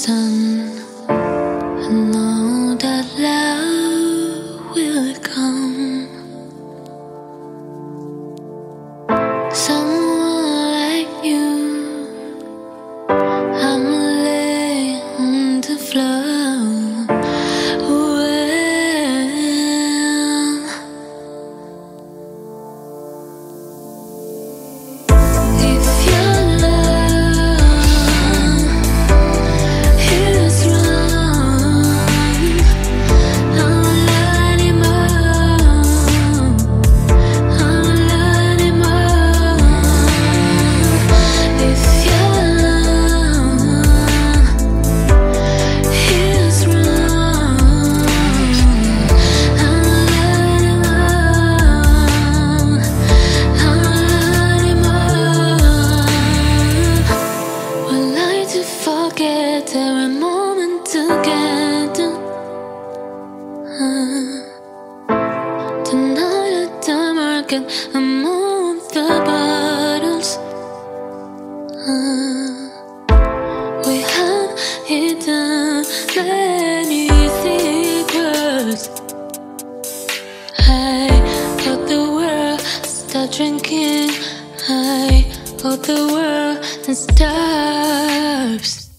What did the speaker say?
散。Tonight at the market, I move the bottles. Ah, we have hidden many secrets. I thought the world start drinking. I hope the world stops.